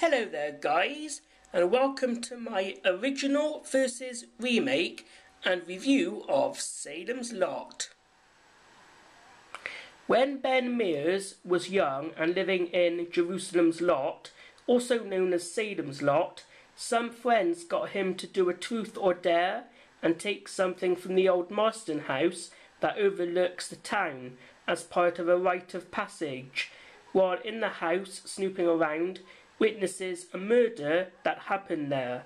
Hello there guys and welcome to my original versus remake and review of Salem's Lot. When Ben Mears was young and living in Jerusalem's Lot, also known as Salem's Lot, some friends got him to do a truth or dare and take something from the old Marsten house that overlooks the town as part of a rite of passage. While in the house, snooping around, witnesses a murder that happened there.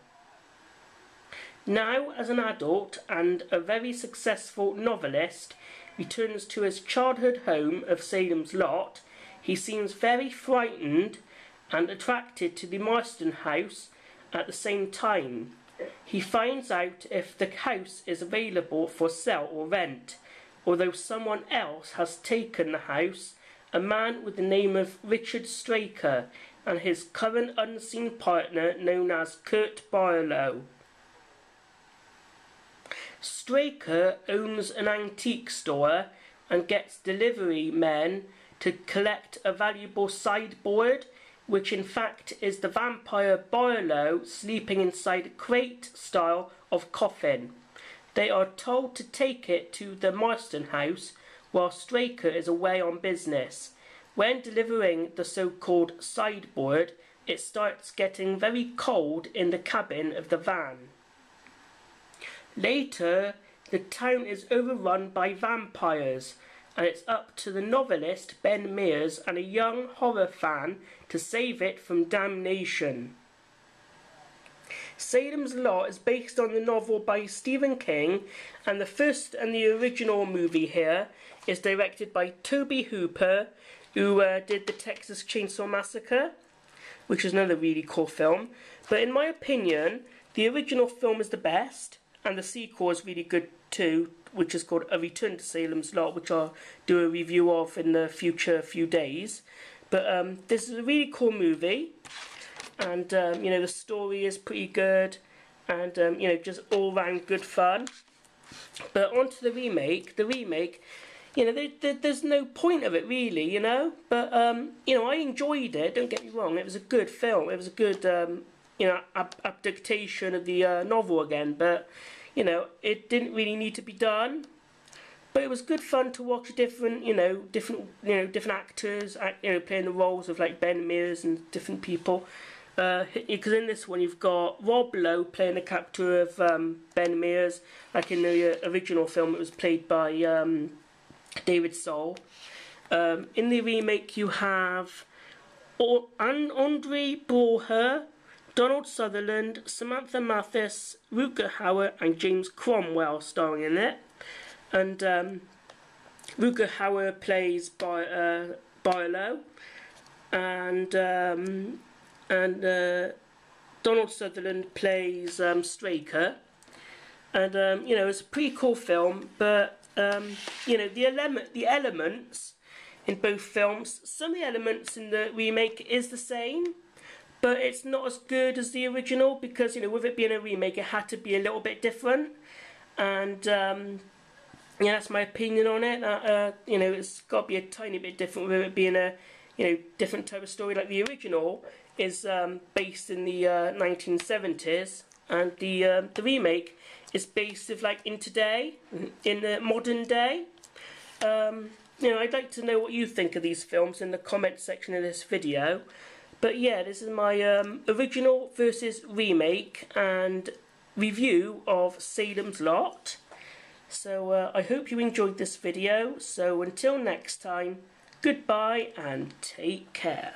Now, as an adult and a very successful novelist, returns to his childhood home of Salem's Lot, he seems very frightened and attracted to the Marsten house at the same time. He finds out if the house is available for sale or rent, although someone else has taken the house, a man with the name of Richard Straker and his current unseen partner known as Kurt Barlow. Straker owns an antique store and gets delivery men to collect a valuable sideboard, which in fact is the vampire Barlow sleeping inside a crate style of coffin. They are told to take it to the Marsten house while Straker is away on business. When delivering the so-called sideboard, it starts getting very cold in the cabin of the van. Later, the town is overrun by vampires, and it's up to the novelist Ben Mears and a young horror fan to save it from damnation. Salem's Lot is based on the novel by Stephen King, and the first and the original movie here is directed by Tobe Hooper, who uh, did the Texas Chainsaw Massacre, which is another really cool film. But in my opinion, the original film is the best, and the sequel is really good too, which is called A Return to Salem's Lot, which I'll do a review of in the future few days. But um, this is a really cool movie, and um, you know the story is pretty good, and um, you know just all round good fun. But onto the remake. The remake you know, there, there, there's no point of it really, you know. But um, you know, I enjoyed it. Don't get me wrong; it was a good film. It was a good, um, you know, adaptation of the uh, novel again. But you know, it didn't really need to be done. But it was good fun to watch different, you know, different, you know, different actors, act, you know, playing the roles of like Ben Mears and different people. Because uh, in this one you've got Rob Lowe playing the character of um, Ben Mears, like in the uh, original film it was played by um, David Soul. Um, in the remake, you have Andre Braugher, Donald Sutherland, Samantha Mathis, Rutger Hauer, and James Cromwell starring in it. And um, Rutger Hauer plays by uh, and um, and uh, Donald Sutherland plays um, Straker. And um, you know, it's a pretty cool film, but um, you know, the element, the elements in both films. Some of the elements in the remake is the same, but it's not as good as the original because you know, with it being a remake, it had to be a little bit different, and um, yeah, that's my opinion on it. Uh, uh, you know, it's got to be a tiny bit different with it being a you know different type of story. Like the original is um, based in the uh, 1970s, and the uh, the remake is based of like in today, in the modern day. Um, you know, I'd like to know what you think of these films in the comment section of this video. But yeah, this is my um, original versus remake and review of Salem's Lot. So uh, I hope you enjoyed this video. So until next time, goodbye and take care.